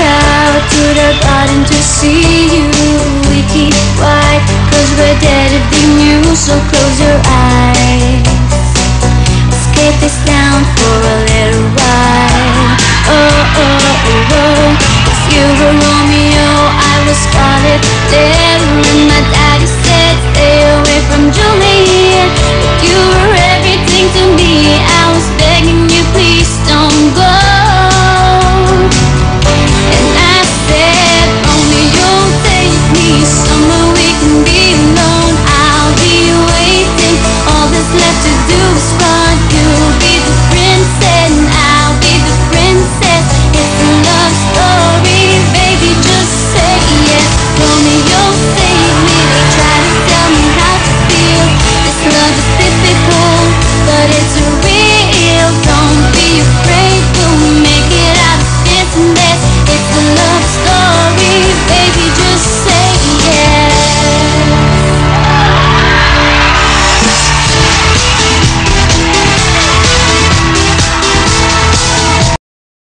Out to the garden to see you We keep quiet cause we're dead if they knew So close your eyes. Escape this town for a little while. Oh, oh, oh, oh. If you were Romeo, I was Scarlet. There